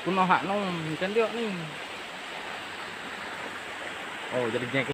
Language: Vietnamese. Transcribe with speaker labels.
Speaker 1: Aku noh hak no ikan dia ni. Oh jadi jengkel